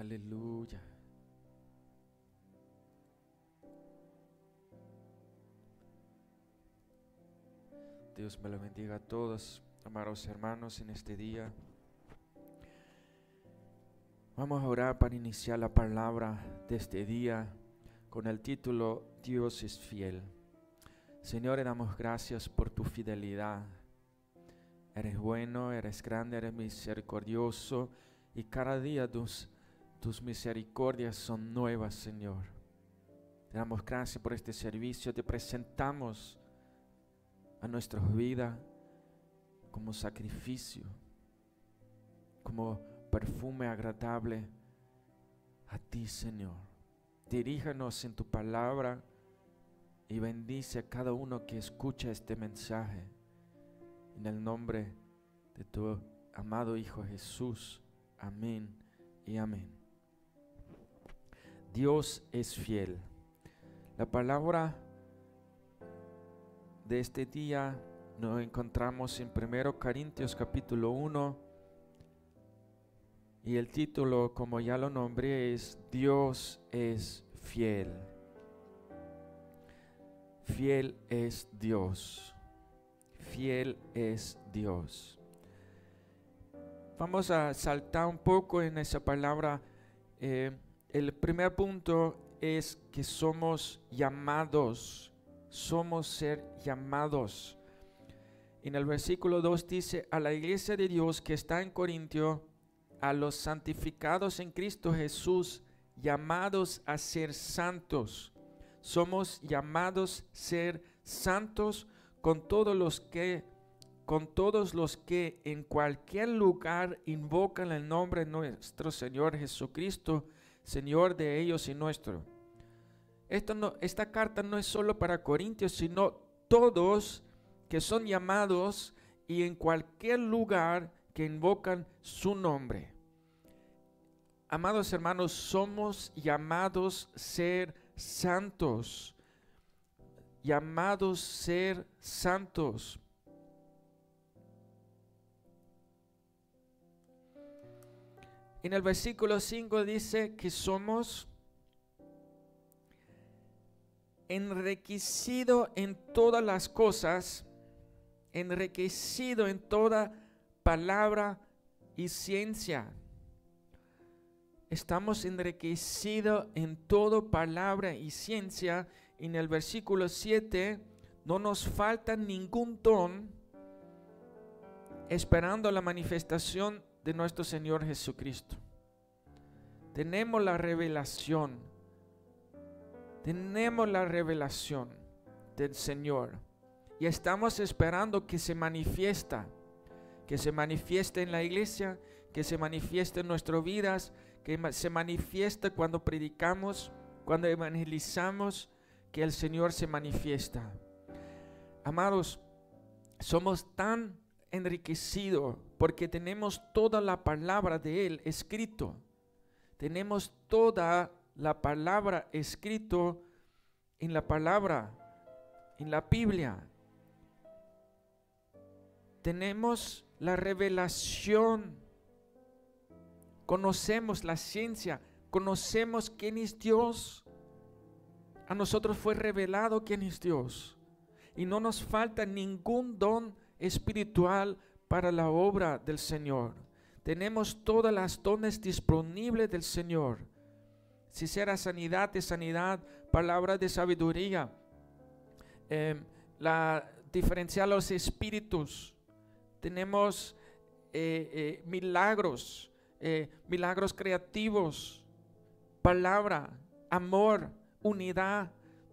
Aleluya. Dios me lo bendiga a todos, amados hermanos, en este día. Vamos a orar para iniciar la palabra de este día con el título Dios es fiel. Señor, damos gracias por tu fidelidad. Eres bueno, eres grande, eres misericordioso y cada día tus, tus misericordias son nuevas, Señor. Te damos gracias por este servicio, te presentamos a nuestra vida como sacrificio, como perfume agradable a ti, Señor. Diríjanos en tu palabra y bendice a cada uno que escucha este mensaje. En el nombre de tu amado Hijo Jesús. Amén y amén. Dios es fiel. La palabra de este día nos encontramos en 1 Corintios capítulo 1 y el título, como ya lo nombré, es Dios es fiel. Fiel es Dios. Fiel es Dios. Vamos a saltar un poco en esa palabra. Eh, el primer punto es que somos llamados. Somos ser llamados. En el versículo 2 dice, a la iglesia de Dios que está en Corintio, a los santificados en Cristo Jesús, llamados a ser santos. Somos llamados ser santos con todos los que con todos los que en cualquier lugar invocan el nombre de nuestro Señor Jesucristo, Señor de ellos y nuestro. Esta carta no es solo para Corintios, sino todos que son llamados y en cualquier lugar que invocan su nombre. Amados hermanos, somos llamados ser santos, llamados ser santos. En el versículo 5 dice que somos enriquecido en todas las cosas, enriquecido en toda palabra y ciencia. Estamos enriquecidos en toda palabra y ciencia. En el versículo 7 no nos falta ningún don esperando la manifestación de nuestro Señor Jesucristo. Tenemos la revelación. Tenemos la revelación del Señor. Y estamos esperando que se manifiesta. Que se manifieste en la iglesia, que se manifieste en nuestras vidas, que se manifiesta cuando predicamos, cuando evangelizamos, que el Señor se manifiesta. Amados, somos tan enriquecidos porque tenemos toda la palabra de Él escrito. Tenemos toda la palabra escrito en la palabra, en la Biblia. Tenemos la revelación. Conocemos la ciencia, conocemos quién es Dios. A nosotros fue revelado quién es Dios. Y no nos falta ningún don espiritual para la obra del Señor. Tenemos todas las dones disponibles del Señor. Si será sanidad de sanidad, palabra de sabiduría, em, la diferenciar los espíritus. Tenemos eh, eh, milagros, eh, milagros creativos, palabra, amor, unidad.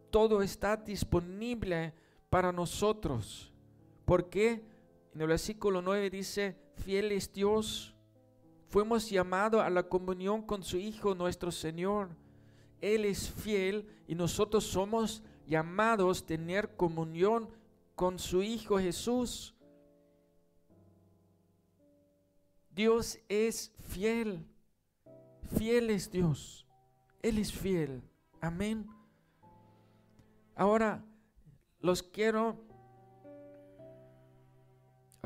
Todo está disponible para nosotros. ¿Por qué? En el versículo 9 dice, fiel es Dios. Fuimos llamados a la comunión con su Hijo nuestro Señor. Él es fiel y nosotros somos llamados a tener comunión con su Hijo Jesús. Dios es fiel. Fiel es Dios. Él es fiel. Amén. Ahora, los quiero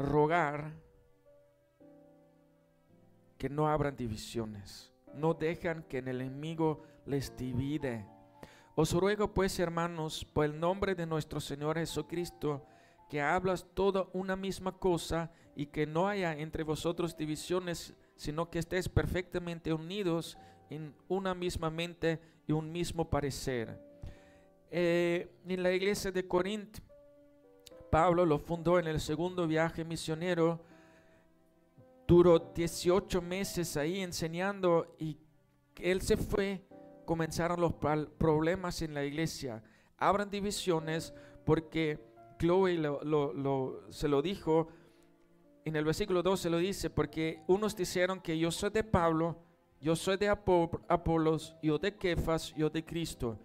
rogar que no abran divisiones. no dejan que el enemigo les divide. Os ruego pues, hermanos, por el nombre de nuestro Señor Jesucristo, que hablas toda una misma cosa y que no haya entre vosotros divisiones, sino que estéis perfectamente unidos en una misma mente y un mismo parecer. Eh, en la iglesia de Corinto, Pablo lo fundó en el segundo viaje misionero, duró 18 meses ahí enseñando y él se fue, comenzaron los problemas en la iglesia. Abran divisiones porque Chloe se lo dijo, en el versículo 2 se lo dice, porque unos dijeron que yo soy de Pablo, yo soy de Apolos, yo de Kefas, yo de Cristo.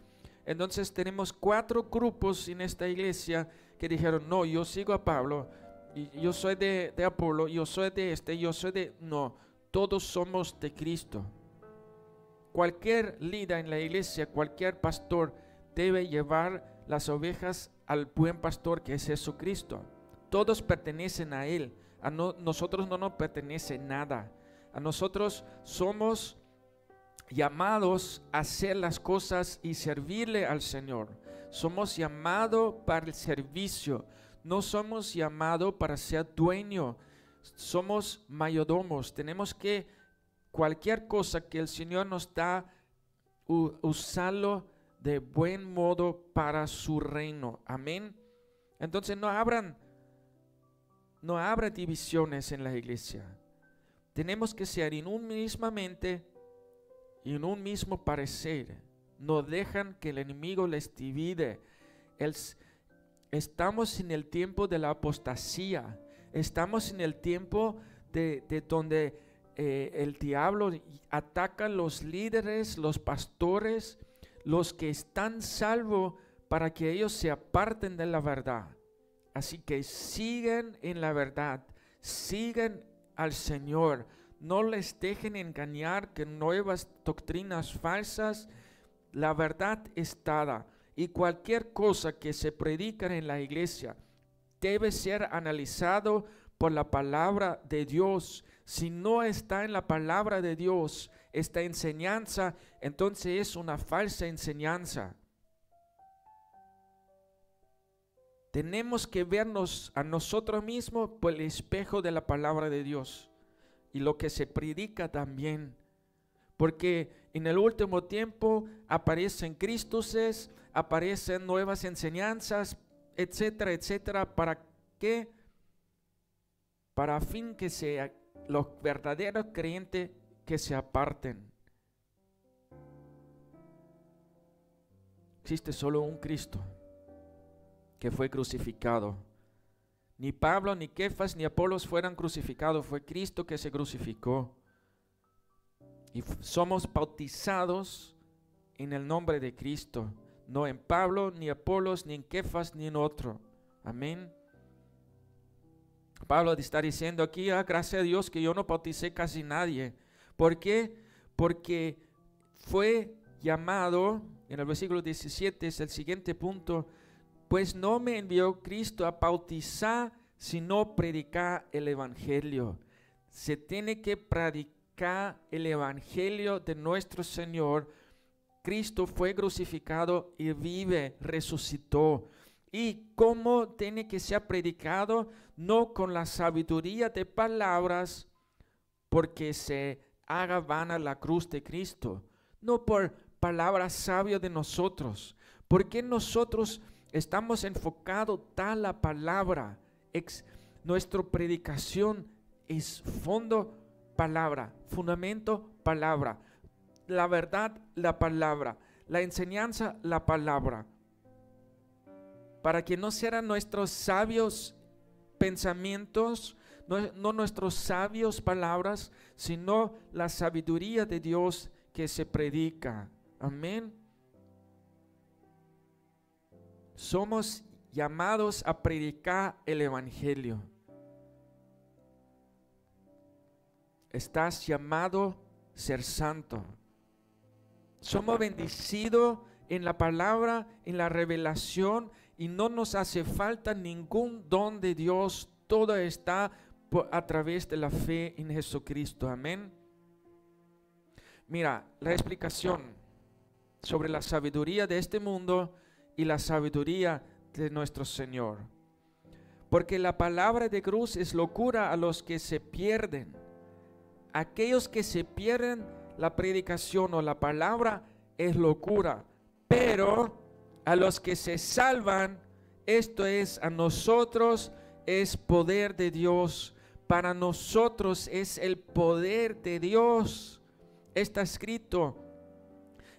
Entonces tenemos cuatro grupos en esta iglesia que dijeron, no, yo sigo a Pablo, yo soy de, de Apolo, yo soy de este, yo soy de... No, todos somos de Cristo. Cualquier líder en la iglesia, cualquier pastor debe llevar las ovejas al buen pastor que es Jesucristo. Todos pertenecen a Él. A nosotros no nos pertenece nada. A nosotros somos llamados a hacer las cosas y servirle al Señor. Somos llamados para el servicio. No somos llamados para ser dueño. Somos mayordomos. Tenemos que cualquier cosa que el Señor nos da, usarlo de buen modo para su reino. Amén. Entonces no abran, no habrá divisiones en la iglesia. Tenemos que ser en un misma mente y en un mismo parecer. No dejan que el enemigo les divide. estamos en el tiempo de la apostasía. Estamos en el tiempo de, donde eh, el diablo ataca a los líderes, los pastores, los que están salvos para que ellos se aparten de la verdad. Así que siguen en la verdad, siguen al Señor. No les dejen engañar que nuevas doctrinas falsas. La verdad está y cualquier cosa que se predica en la iglesia debe ser analizado por la palabra de Dios. Si no está en la palabra de Dios, esta enseñanza, entonces es una falsa enseñanza. Tenemos que vernos a nosotros mismos por el espejo de la palabra de Dios y lo que se predica también. Porque en el último tiempo aparecen Cristuses, aparecen nuevas enseñanzas, etcétera, etcétera. ¿Para qué? Para fin que sea los verdaderos creyentes que se aparten. Existe solo un Cristo que fue crucificado. Ni Pablo, ni Kefas, ni Apolos fueron crucificados, fue Cristo que se crucificó. Y somos bautizados en el nombre de Cristo, no en Pablo, ni Apolos, ni en Kefas, ni en otro. Amén. Pablo está diciendo aquí, ah, gracias a Dios que yo no bauticé casi nadie. ¿Por qué? Porque fue llamado, en el versículo 17 es el siguiente punto, pues no me envió Cristo a bautizar, sino predicar el Evangelio. Se tiene que predicar el Evangelio de nuestro Señor. Cristo fue crucificado y vive, resucitó. ¿Y cómo tiene que ser predicado? No con la sabiduría de palabras, porque se haga vana la cruz de Cristo, no por palabras sabias de nosotros, porque nosotros estamos enfocados tal la palabra, nuestra predicación es fondo palabra, fundamento palabra, la verdad la palabra, la enseñanza la palabra, para que no sean nuestros sabios pensamientos, no, nuestros sabios palabras, sino la sabiduría de Dios que se predica. Amén. Somos llamados a predicar el Evangelio. Estás llamado a ser santo. Somos bendecidos en la palabra, en la revelación, y no nos hace falta ningún don de Dios. Todo está a través de la fe en Jesucristo. Amén. Mira, la explicación sobre la sabiduría de este mundo y la sabiduría de nuestro Señor. Porque la palabra de cruz es locura a los que se pierden. Aquellos que se pierden, la predicación o la palabra es locura. Pero a los que se salvan, esto es a nosotros, es poder de Dios. Para nosotros es el poder de Dios. Está escrito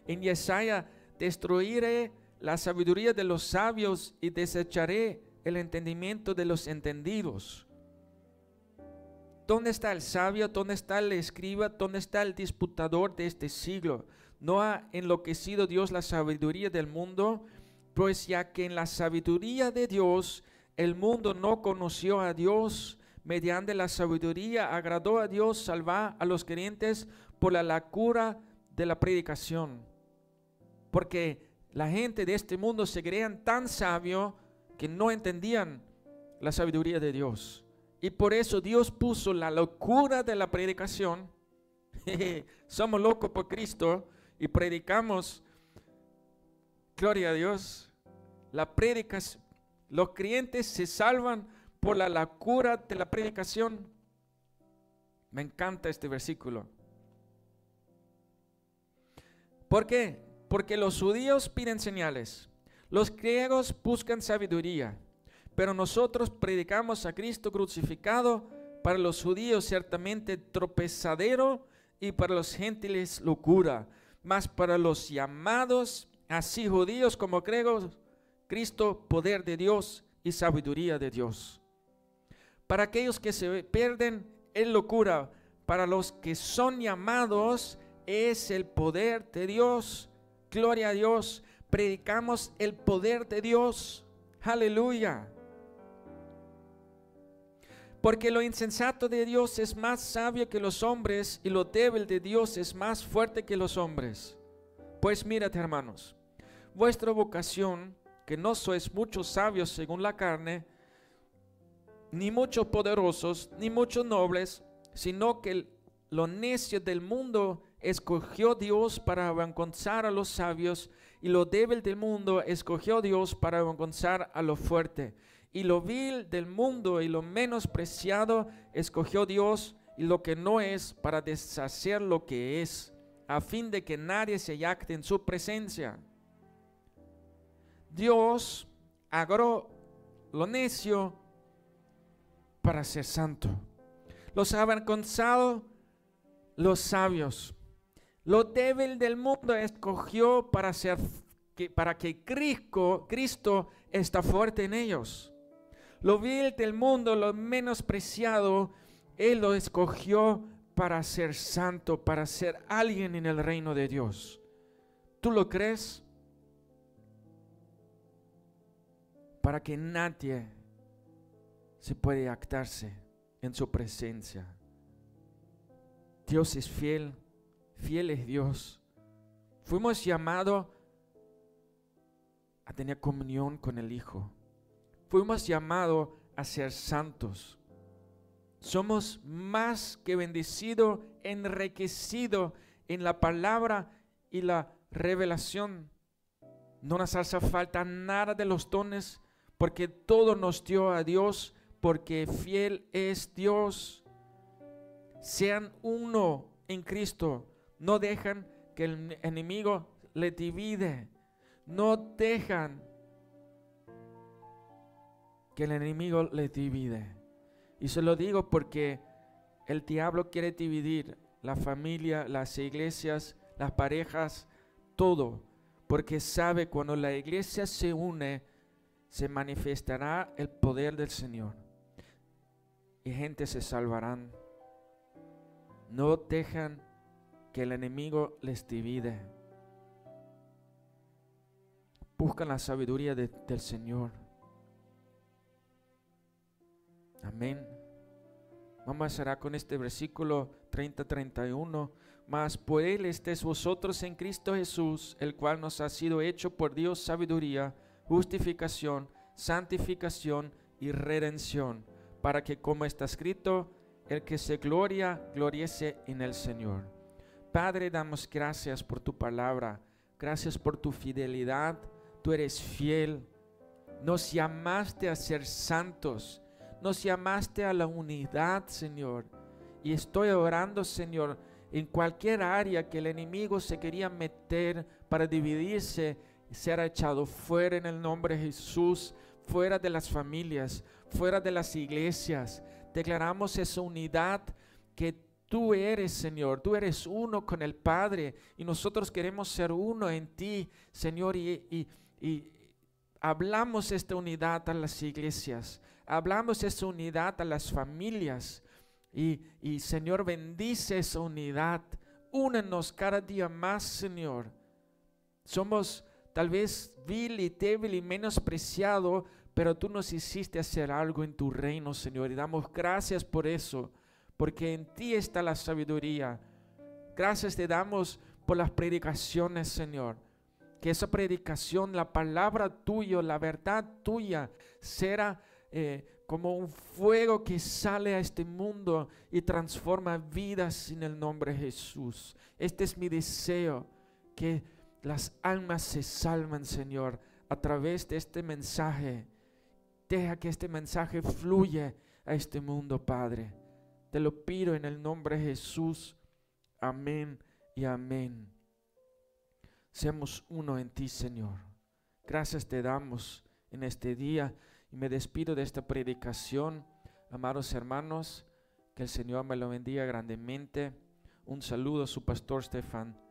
en Yesaya, destruiré la sabiduría de los sabios y desecharé el entendimiento de los entendidos. ¿Dónde está el sabio? ¿Dónde está el escriba? ¿Dónde está el disputador de este siglo? ¿No ha enloquecido Dios la sabiduría del mundo? Pues ya que en la sabiduría de Dios el mundo no conoció a Dios, mediante la sabiduría agradó a Dios salvar a los creyentes por la locura de la predicación. Porque la gente de este mundo se creían tan sabio que no entendían la sabiduría de Dios. Y por eso Dios puso la locura de la predicación. Somos locos por Cristo y predicamos, gloria a Dios, la predicación. Los creyentes se salvan por la locura de la predicación. Me encanta este versículo. ¿Por qué? Porque los judíos piden señales, los griegos buscan sabiduría, pero nosotros predicamos a Cristo crucificado, para los judíos ciertamente tropezadero y para los gentiles locura, mas para los llamados, así judíos como griegos, Cristo poder de Dios y sabiduría de Dios. Para aquellos que se pierden es locura, para los que son llamados es el poder de Dios Gloria a Dios. Predicamos el poder de Dios. Aleluya. Porque lo insensato de Dios es más sabio que los hombres y lo débil de Dios es más fuerte que los hombres. Pues mírate hermanos, vuestra vocación, que no sois muchos sabios según la carne, ni muchos poderosos, ni muchos nobles, sino que lo necio del mundo escogió Dios para avergonzar a los sabios y lo débil del mundo escogió Dios para avergonzar a lo fuerte. Y lo vil del mundo y lo menospreciado escogió Dios y lo que no es para deshacer lo que es, a fin de que nadie se yacte en su presencia. Dios agró lo necio para ser santo. Los avergonzado los sabios. Lo débil del mundo escogió para, ser, para que Cristo, Cristo está fuerte en ellos. Lo vil del mundo, lo menospreciado, Él lo escogió para ser santo, para ser alguien en el reino de Dios. ¿Tú lo crees? Para que nadie se puede actarse en su presencia. Dios es fiel fiel es Dios. Fuimos llamados a tener comunión con el Hijo. Fuimos llamados a ser santos. Somos más que bendecidos, enriquecidos en la palabra y la revelación. No nos hace falta nada de los dones, porque todo nos dio a Dios, porque fiel es Dios. Sean uno en Cristo no dejan que el enemigo le divide. No dejan que el enemigo le divide. Y se lo digo porque el diablo quiere dividir la familia, las iglesias, las parejas, todo. Porque sabe cuando la iglesia se une, se manifestará el poder del Señor. Y gente se salvarán. No dejan que el enemigo les divide. Buscan la sabiduría del Señor. Amén. Vamos a cerrar con este versículo 30-31. Mas por él estéis vosotros en Cristo Jesús, el cual nos ha sido hecho por Dios sabiduría, justificación, santificación y redención, para que como está escrito, el que se gloria, gloriese en el Señor. Padre, damos gracias por tu palabra. Gracias por tu fidelidad. Tú eres fiel. Nos llamaste a ser santos. Nos llamaste a la unidad, Señor. Y estoy orando, Señor, en cualquier área que el enemigo se quería meter para dividirse, será echado fuera en el nombre de Jesús, fuera de las familias, fuera de las iglesias. Declaramos esa unidad que tú eres, Señor. Tú eres uno con el Padre y nosotros queremos ser uno en ti, Señor. Y, y hablamos esta unidad a las iglesias, hablamos esta unidad a las familias. Y, Señor, bendice esa unidad. Únenos cada día más, Señor. Somos tal vez vil y débil y menospreciado, pero tú nos hiciste hacer algo en tu reino, Señor. Y damos gracias por eso, porque en ti está la sabiduría. Gracias te damos por las predicaciones, Señor. Que esa predicación, la palabra tuya, la verdad tuya, será eh, como un fuego que sale a este mundo y transforma vidas en el nombre de Jesús. Este es mi deseo, que las almas se salvan, Señor, a través de este mensaje. Deja que este mensaje fluya a este mundo, Padre. Te lo pido en el nombre de Jesús. Amén y amén. Seamos uno en ti, Señor. Gracias te damos en este día. Y me despido de esta predicación, amados hermanos, que el Señor me lo bendiga grandemente. Un saludo a su pastor Stefan.